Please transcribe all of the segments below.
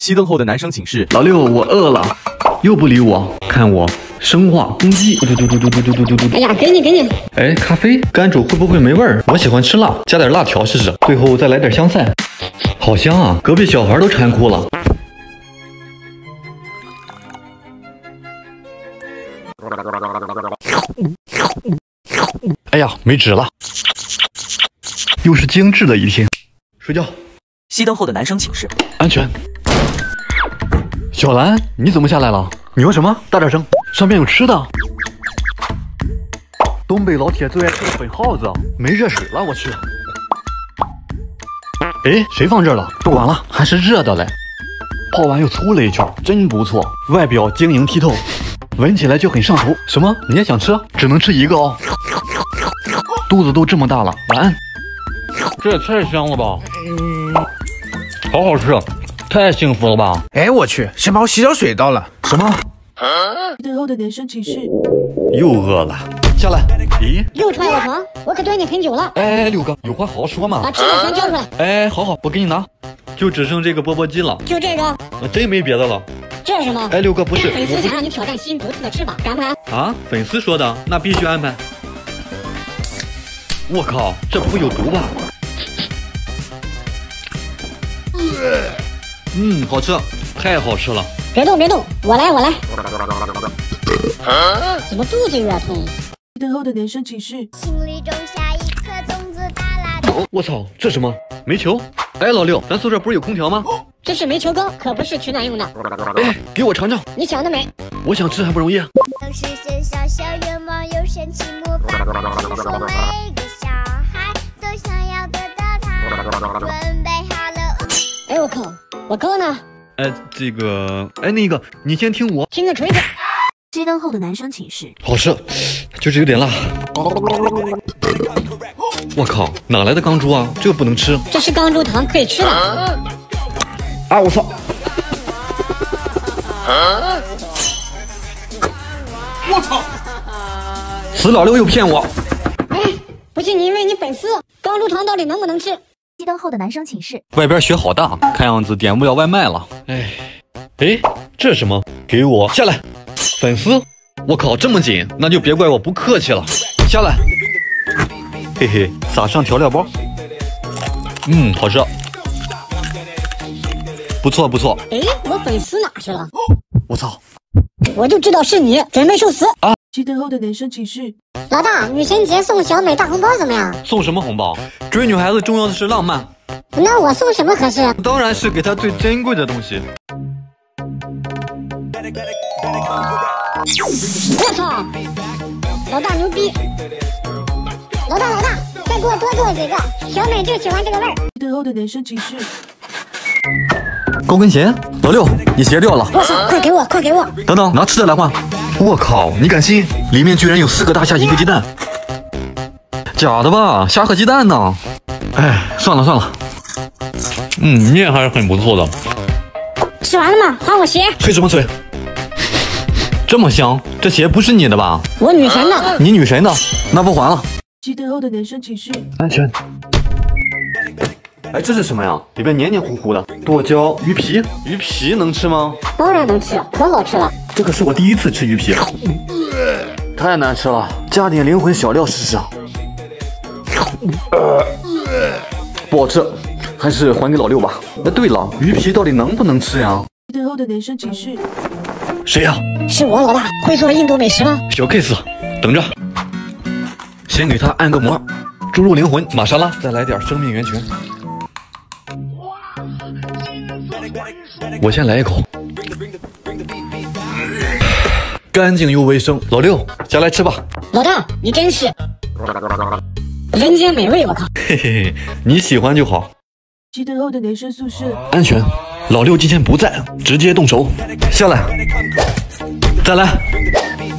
熄灯后的男生寝室，老六，我饿了，又不理我，看我生化攻击！嘟嘟嘟嘟嘟嘟嘟嘟嘟！哎呀，给你给你！哎，咖啡，干煮会不会没味儿？我喜欢吃辣，加点辣条试试。最后再来点香菜，好香啊！隔壁小孩都馋哭了。哎呀，没纸了，又是精致的一天。睡觉。熄灯后的男生寝室，安全。小兰，你怎么下来了？你说什么？大点声，上面有吃的。东北老铁最爱吃的粉耗子，没热水了，我去。哎，谁放这儿了？不管了，还是热的嘞。泡完又粗了一圈，真不错，外表晶莹剔透，闻起来就很上头。什么？你也想吃？只能吃一个哦。肚子都这么大了，晚安。这也太香了吧！嗯，好好吃，太幸福了吧！哎，我去，先把我洗脚水倒了。什么？等候的男生寝室，又饿了，下来。咦，又踹我床，我可蹲你很久了。哎，六哥，有话好好说嘛。把吃的全交出来。哎，好好，我给你拿。就只剩这个钵钵鸡了。就这个？真没别的了。这是什么？哎，六哥，不是。粉丝想让你挑战新独特的吃法，敢不敢？啊，粉丝说的，那必须安排。我靠，这不会有毒吧？嗯，好吃，太好吃了。别动，别动，我来，我来。怎么肚子有点痛？等候的男生寝室，心里种下一颗种子，大啦哒。我操，这什么？煤球？哎，老六，咱宿舍不是有空调吗？这是煤球糕，可不是取暖用的。哎，给我尝尝。你想得美。我想吃还不容易。啊能实现小小愿望，有神奇魔法。听说每个小孩都想要得到它。我哥呢？哎，这个，哎，那个，你先听我。听个锤子。熄灯后的男生寝室，好吃，就是有点辣。我靠，哪来的钢珠啊？这个不能吃。这是钢珠糖，可以吃的。啊，我操！我操！死老六又骗我。哎，不信你问你粉丝，钢珠糖到底能不能吃？熄灯后的男生寝室，外边雪好大，看样子点不了外卖了。哎，哎，这是什么？给我下来！粉丝，我靠，这么紧，那就别怪我不客气了。下来，嘿嘿，撒上调料包。嗯，好吃，不错不错。哎，我粉丝哪去了？我操！我就知道是你，准备受死啊！熄灯后的男生寝室，老大，女神节送小美大红包怎么样？送什么红包？追女孩子重要的是浪漫。那我送什么合适？当然是给她最珍贵的东西。我操！老大牛逼！老大老大，再给我多做几个，小美就喜欢这个味儿。熄灯后的男生寝室，高跟鞋，老六，你鞋掉了。我操！快给我，快给我！等等，拿吃的来换。我靠，你敢信？里面居然有四个大虾，一个鸡蛋。假的吧？虾和鸡蛋呢？哎，算了算了。嗯，面还是很不错的。吃完了吗？还我鞋。吹什么吹？这么香，这鞋不是你的吧？我女神的。你女神的？那不还了。熄灯后的男生寝室，安全。哎，这是什么呀？里边黏黏糊糊的。剁椒鱼皮，鱼皮能吃吗？当然能吃，可好吃了。这可是我第一次吃鱼皮，太难吃了。加点灵魂小料试试。不好吃，还是还给老六吧。哎，对了，鱼皮到底能不能吃呀？熄灯后的男生寝室，谁呀？是我老大，会做印度美食吗？小 case，等着。先给他按个摩，注入灵魂玛莎拉，再来点生命源泉。我先来一口，干净又卫生。老六，下来吃吧。老大，你真是人间美味，我靠！嘿嘿嘿，你喜欢就好。熄灯后的男生宿舍，安全。老六今天不在，直接动手。下来，再来，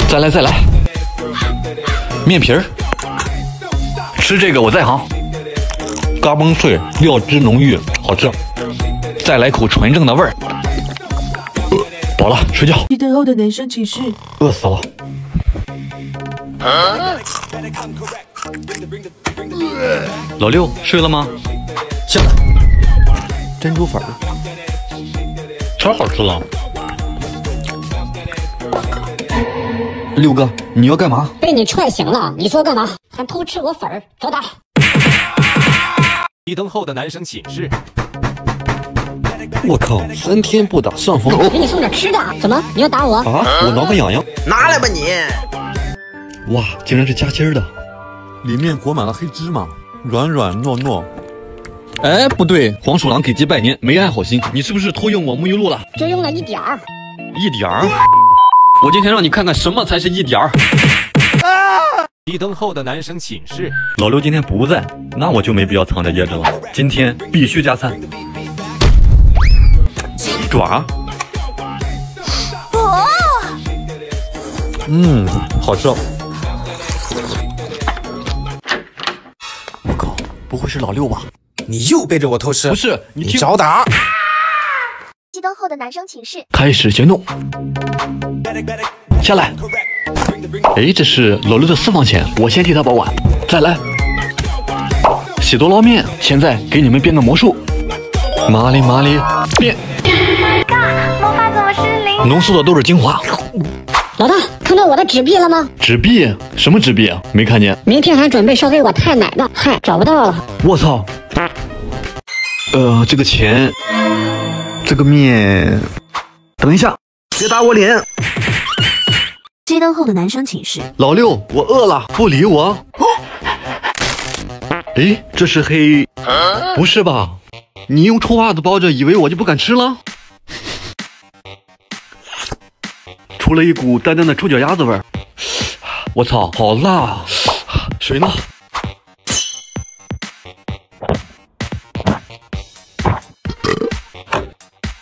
再来，再来。面皮儿，吃这个我在行。嘎嘣脆，料汁浓郁，好吃。再来口纯正的味儿。饱了，睡觉。熄灯后的男生寝室，饿死了。老六睡了吗？下来。珍珠粉超，好吃了。六哥，你要干嘛？被你踹醒了，你说干嘛？还偷吃我粉儿，找打！熄灯后的男生寝室，我靠，三天不打上风头给你送点吃的，怎么？你要打我？啊！我挠个痒痒。拿来吧你！哇，竟然是夹心儿的。里面裹满了黑芝麻，软软糯糯。哎，不对，黄鼠狼给鸡拜年，没安好心，你是不是偷用我沐浴露了？就用了一点儿。一点儿。我今天让你看看什么才是一点儿。熄灯后的男生寝室，老刘今天不在，那我就没必要藏着掖着了。今天必须加餐。鸡爪，嗯，好吃。我靠，不会是老六吧？你又背着我偷吃，不是，你。找打！熄灯后的男生寝室，开始行动，下来。哎，这是老六的私房钱，我先替他保管。再来，喜多捞面。现在给你们变个魔术，麻利麻利变，魔法怎么失灵？浓缩的都是精华。老大，看到我的纸币了吗？纸币？什么纸币啊？没看见。明天还准备烧给我太奶呢，嗨，找不到了。我操！呃，这个钱，这个面，等一下，别打我脸。熄灯后的男生寝室，老六，我饿了，不理我。诶，这是黑？不是吧？你用臭袜子包着，以为我就不敢吃了？出了一股淡淡的臭脚丫子味儿。我操，好辣！啊！水呢？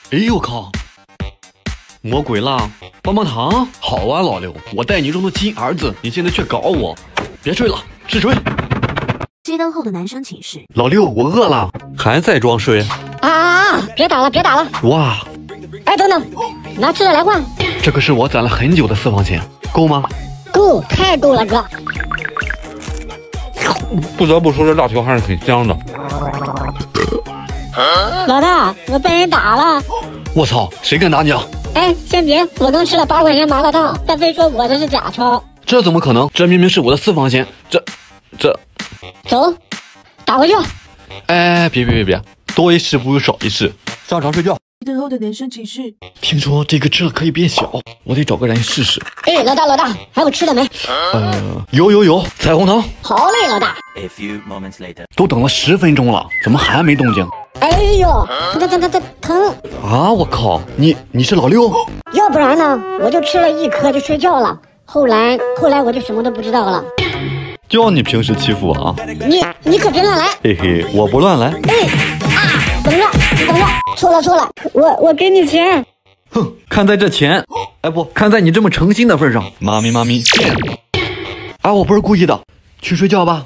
哎呦我靠！魔鬼辣棒棒糖，好啊，老刘，我待你如同亲儿子，你现在却搞我，别睡了，吃睡。熄灯后的男生寝室，老六，我饿了，还在装睡？啊啊啊！别打了，别打了！哇，哎，等等，拿吃的来换。这可是我攒了很久的私房钱，够吗？够，太够了，哥。不得不说，这辣条还是挺香的。老大，我被人打了。我操，谁敢打你啊？哎，先别，我刚吃了八块钱麻辣烫，他非说我这是假钞。这怎么可能？这明明是我的私房钱，这，这，走，打回去。哎，别别别别，多一事不如少一事，上床睡觉。熄灯后的男生寝室，听说这个吃了可以变小，我得找个人试试。哎，老大老大，还有吃的没？呃，有有有，彩虹糖，好嘞，老大。A few moments later，都等了十分钟了，怎么还没动静？哎呦，疼疼疼疼疼！啊！我靠，你你是老六？要不然呢？我就吃了一颗就睡觉了。后来后来我就什么都不知道了。就你平时欺负我啊？你你可别乱来！嘿嘿，我不乱来。哎啊！等着等着，错了错了，我我给你钱。哼，看在这钱，哎不，看在你这么诚心的份上，妈咪妈咪变。啊，我不是故意的，去睡觉吧。